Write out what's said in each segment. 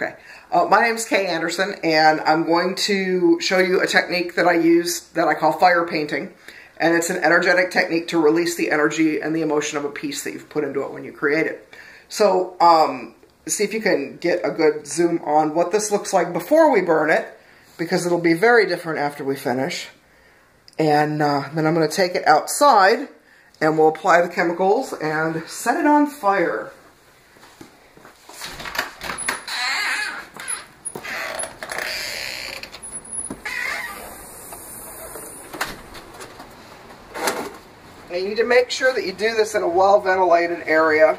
Okay, uh, my name is Kay Anderson and I'm going to show you a technique that I use that I call fire painting. And it's an energetic technique to release the energy and the emotion of a piece that you've put into it when you create it. So, um, see if you can get a good zoom on what this looks like before we burn it, because it'll be very different after we finish. And uh, then I'm going to take it outside and we'll apply the chemicals and set it on fire. You need to make sure that you do this in a well-ventilated area.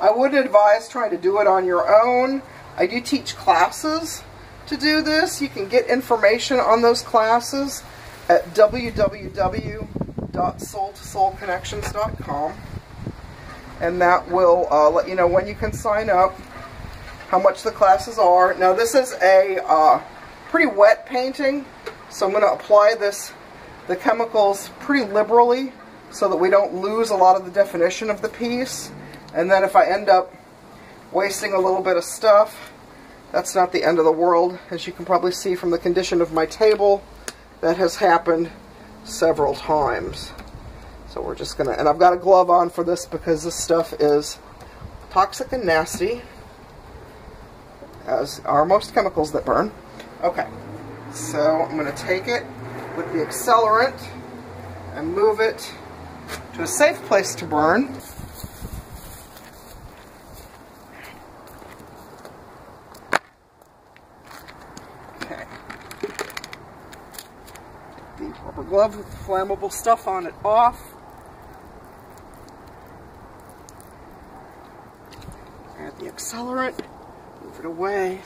I would advise trying to do it on your own. I do teach classes to do this. You can get information on those classes at www.soultosoulconnections.com and that will uh, let you know when you can sign up, how much the classes are. Now this is a uh, pretty wet painting, so I'm going to apply this, the chemicals pretty liberally so that we don't lose a lot of the definition of the piece. And then if I end up wasting a little bit of stuff, that's not the end of the world. As you can probably see from the condition of my table, that has happened several times. So we're just going to, and I've got a glove on for this because this stuff is toxic and nasty, as are most chemicals that burn. Okay, so I'm going to take it with the accelerant and move it to a safe place to burn. Okay. The rubber glove with the flammable stuff on it off. Add the accelerant, move it away,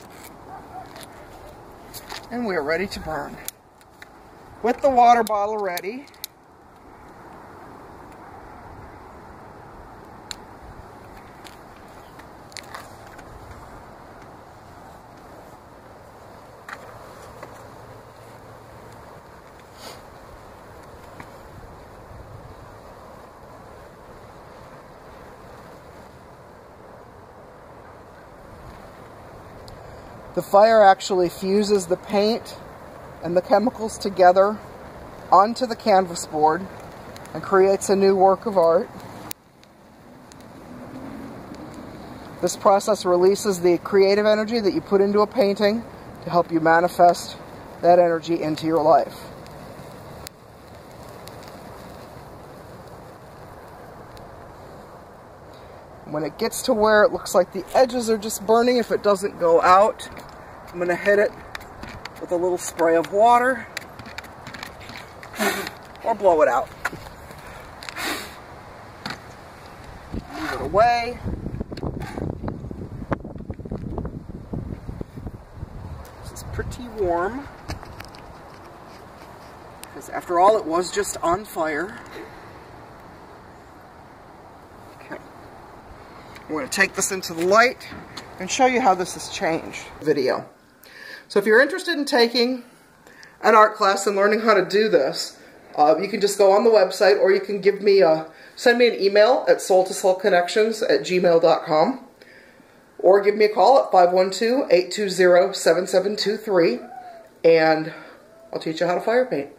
and we are ready to burn. With the water bottle ready, The fire actually fuses the paint and the chemicals together onto the canvas board and creates a new work of art. This process releases the creative energy that you put into a painting to help you manifest that energy into your life. When it gets to where it looks like the edges are just burning, if it doesn't go out, I'm to hit it with a little spray of water or blow it out. Move it away. This is pretty warm because after all it was just on fire. I'm going to take this into the light and show you how this has changed. Video. So if you're interested in taking an art class and learning how to do this, uh, you can just go on the website or you can give me a, send me an email at soul2soulconnections at gmail.com or give me a call at 512-820-7723 and I'll teach you how to fire paint.